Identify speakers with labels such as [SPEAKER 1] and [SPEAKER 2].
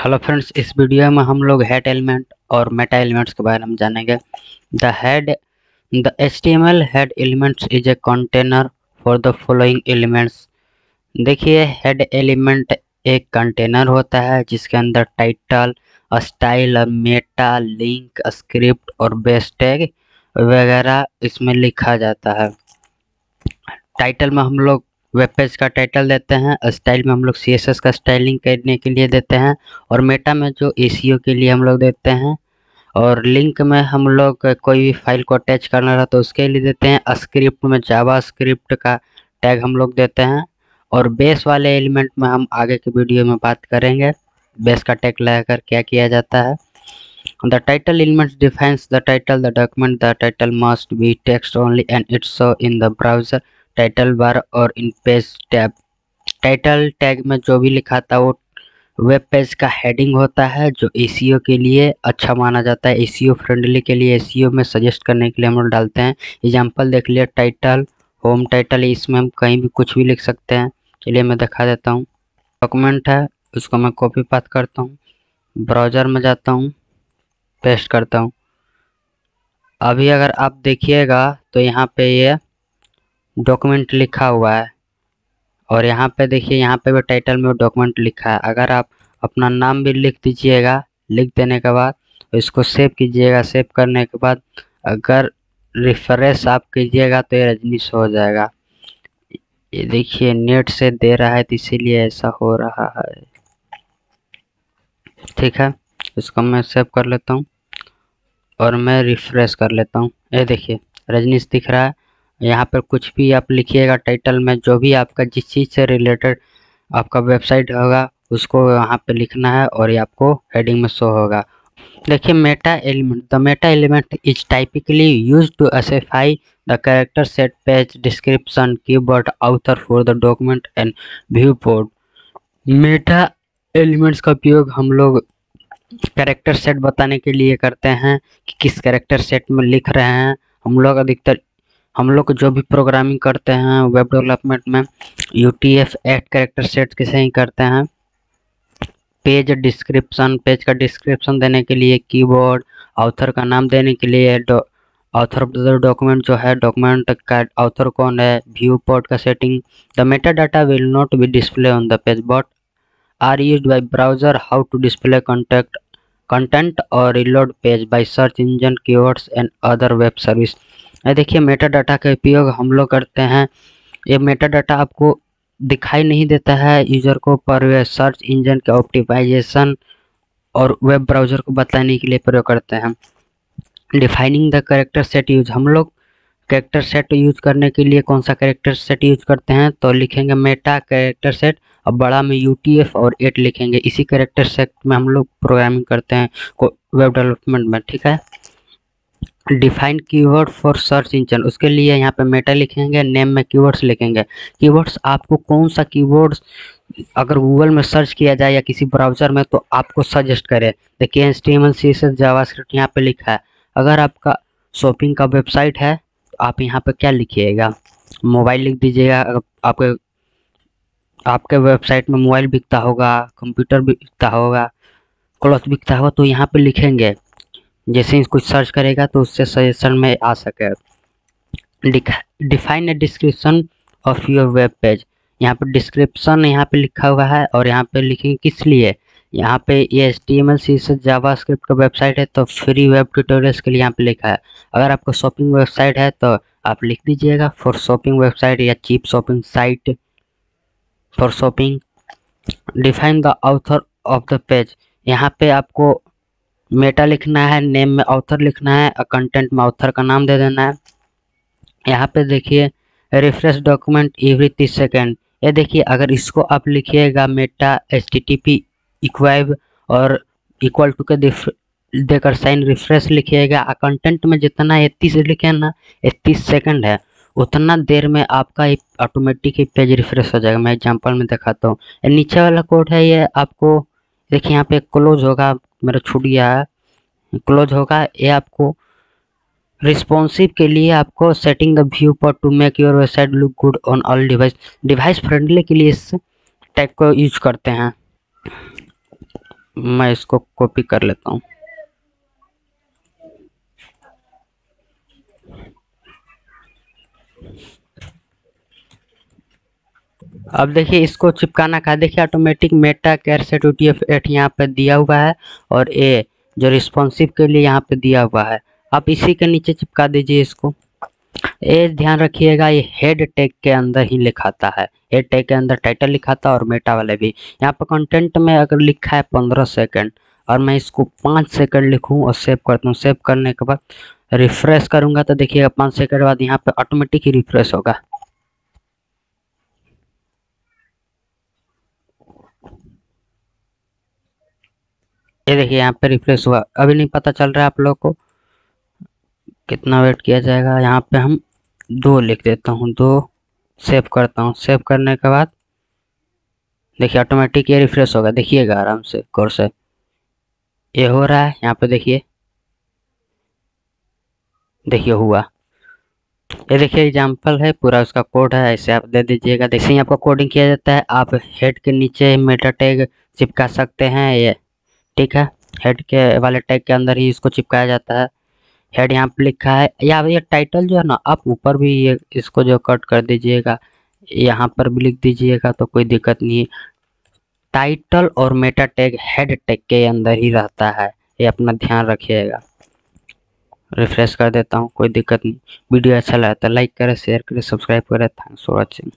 [SPEAKER 1] Hello friends इस video में हम लोग हेड एलिमेंट और मेटा एलिमेंट्स के बारे में जानेंगे। The head the H T M L head elements is a container for the following elements देखिए हेड एलिमेंट एक कंटेनर होता है, जिसके अंदर title style meta link script और बेस टैग वगैरह इसमें लिखा जाता है। टाइटल में हम लोग वेब पेज का टाइटल देते हैं स्टाइल में हम लोग सीएसएस का स्टाइलिंग करने के लिए देते हैं और मेटा में जो ए के लिए हम लोग देते हैं और लिंक में हम लोग कोई भी फ़ाइल को अटैच करना रहा तो उसके लिए देते हैं। स्क्रिप्ट में जावा स्क्रिप्ट का टैग हम लोग देते हैं और बेस वाले एलिमेंट में हम आगे के वीडियो में बात करेंगे। बेस का टैग लगाकर क्या किया जाता है? The title element defines the title the document the title must be text only and it's in the browser title bar और in page tab title tag में जो भी लिखा था वो वेब पेज का हेडिंग होता है, जो ए के लिए अच्छा माना जाता है। ए फ्रेंडली के लिए ए में सजेस्ट करने के लिए हम लोग डालते हैं। एग्ज़ाम्पल देख लिया टाइटल होम टाइटल इसमें हम कहीं भी कुछ भी लिख सकते हैं। चलिए मैं दिखा देता हूँ। डॉक्यूमेंट है, उसको मैं कॉपी पात करता हूँ। ब्राउज़र में जाता हूँ पेस्ट करता हूँ। अभी अगर आप देखिएगा तो यहाँ पे ये डॉक्यूमेंट लिखा हुआ है। और यहाँ पे देखिए, यहाँ पे भी टाइटल में डॉक्यूमेंट लिखा है। अगर आप अपना नाम भी लिख दीजिएगा, लिख देने के बाद, इसको सेव कीजिएगा। सेव करने के बाद अगर रिफ्रेश आप कीजिएगा तो ये रजनीश हो जाएगा। ये देखिए नेट से दे रहा है तो इसीलिए ऐसा हो रहा है। ठीक है, इसको मैं सेव कर लेता हूँ और मैं रिफ्रेश कर लेता हूँ। ये देखिए, रजनीश दिख रहा है। यहाँ पर कुछ भी आप लिखिएगा टाइटल में, जो भी आपका जिस चीज़ से रिलेटेड आपका वेबसाइट होगा, उसको यहाँ पे लिखना है और ये आपको हेडिंग में शो होगा। देखिए meta element the meta element is typically use to specify the character set page description keyword author for the document and viewport meta elements का उपयोग हम लोग कैरेक्टर सेट बताने के लिए करते हैं कि किस कैरेक्टर सेट में लिख रहे हैं। हम लोग अधिकतर हम लोग जो भी प्रोग्रामिंग करते हैं वेब डेवलपमेंट में U T F eight character set कैसे ही करते हैं? पेज डिस्क्रिप्शन पेज का डिस्क्रिप्शन देने के लिए कीबोर्ड ऑथर का नाम देने के लिए ऑथर डॉक्यूमेंट जो है डॉक्यूमेंट का ऑथर कौन है? व्यू पोर्ट का setting the meta data will not be display on the page but are use by browser how to display context content और reload page by search engine keywords and other web service देखिए meta data का उपयोग हम लोग करते हैं। ये Meta data आपको दिखाई नहीं देता है यूज़र को, पर सर्च इंजन के ऑप्टिमाइजेशन और वेब ब्राउज़र को बताने के लिए प्रयोग करते हैं। Defining the character set use हम लोग करेक्टर सेट यूज़ करने के लिए कौन सा करेक्टर सेट यूज़ करते हैं? तो लिखेंगे मेटा करेक्टर सेट और बड़ा में यू और एट लिखेंगे। इसी करेक्टर सेट में हम लोग प्रोग्रामिंग करते हैं वेब डेवलपमेंट में, ठीक है? Define keyword for search engine. उसके लिए यहाँ पे मेटा लिखेंगे, नेम में कीवर्ड्स लिखेंगे। कीवर्ड्स आपको कौन सा कीवर्ड्स अगर गूगल में सर्च किया जाए या किसी ब्राउज़र में तो आपको सजेस्ट करे। देखिए H T M C S JavaScript यहाँ पे लिखा है। अगर आपका शॉपिंग का वेबसाइट है तो आप यहाँ पे क्या लिखिएगा? मोबाइल लिख दीजिएगा। आपके आपके वेबसाइट में मोबाइल बिकता होगा, कंप्यूटर बिकता होगा, क्लॉथ बिकता होगा तो यहाँ पे लिखेंगे। जैसे ही कुछ सर्च करेगा तो उससे सजेशन में आ सके। Define a description of your web page यहाँ पर डिस्क्रिप्शन यहाँ पे लिखा हुआ है और यहाँ पे लिखेंगे किस लिए। यहाँ पे ये H T M L C से जावा स्क्रिप्ट का वेबसाइट है तो फ्री वेब ट्यूटोरियल्स के लिए यहाँ पे लिखा है। अगर आपको शॉपिंग वेबसाइट है तो आप लिख दीजिएगा फॉर शॉपिंग वेबसाइट या cheap shopping site for shopping define the author of the page यहाँ पे आपको मेटा लिखना है, नेम में ऑथर लिखना है कंटेंट में ऑथर का नाम दे देना है। यहाँ पे देखिए रिफ्रेश डॉक्यूमेंट एवरी तीस सेकेंड ये देखिए, अगर इसको आप लिखिएगा, meta H T T P equiv और इक्वल टू के देकर साइन रिफ्रेश लिखिएगा। और कंटेंट में जितना ये तीस लिखे ना, ये तीस सेकेंड है। उतना देर में आपका ऑटोमेटिक ही पेज रिफ्रेश हो जाएगा। मैं एग्जांपल में दिखाता हूँ। नीचे वाला कोड है, ये आपको, देखिए यहाँ पे क्लोज होगा। मेरा छूट गया है क्लोज होगा। ये आपको रिस्पॉन्सिव के लिए आपको setting the viewport to make your website look good on all device device friendly के लिए इस टाइप को यूज़ करते हैं। मैं इसको कॉपी कर लेता हूँ। अब देखिए, इसको चिपकाना का देखिए automatic meta charset T F eight यहाँ पे दिया हुआ है और ए जो रिस्पॉन्सिव के लिए यहाँ पे दिया हुआ है। आप इसी के नीचे चिपका दीजिए इसको। ये ध्यान रखिएगा, ये हेड टैग के अंदर ही लिखाता है। हेड टैग के अंदर टाइटल लिखाता है और मेटा वाले भी। यहाँ पर कंटेंट में अगर लिखा है पंद्रह सेकंड और मैं इसको पाँच सेकंड लिखूँ और सेव करता हूँ। सेव करने के बाद रिफ्रेश करूँगा तो देखिएगा, पाँच सेकंड बाद यहाँ पे ऑटोमेटिक ही रिफ्रेश होगा। ये देखिए, यहाँ पे रिफ्रेश हुआ। अभी नहीं पता चल रहा है आप लोग को कितना वेट किया जाएगा। यहाँ पे हम दो लिख देता हूँ, दो सेव करता हूँ। सेव करने के बाद देखिए ऑटोमेटिक ये रिफ्रेश होगा। देखिएगा आराम से गौर से। ये हो रहा है, यहाँ पे देखिए। देखिए, हुआ। ये देखिए एग्ज़ाम्पल है, पूरा उसका कोड है, ऐसे आप दे दीजिएगा। ही आपका कोडिंग किया जाता है। आप हेड के नीचे मेटा टैग चिपका सकते हैं, ये ठीक है। हेड के वाले टैग के अंदर ही इसको चिपकाया जाता है। हेड यहाँ पे लिखा है। या ये टाइटल जो है ना, आप ऊपर भी ये इसको जो कट कर दीजिएगा, यहाँ पर भी लिख दीजिएगा तो कोई दिक्कत नहीं टाइटल और मेटा टैग हेड टैग के अंदर ही रहता है। ये अपना ध्यान रखिएगा। रिफ्रेश कर देता हूँ, कोई दिक्कत नहीं। वीडियो अच्छा लगा तो लाइक करें शेयर करें सब्सक्राइब करें। Thanks for watching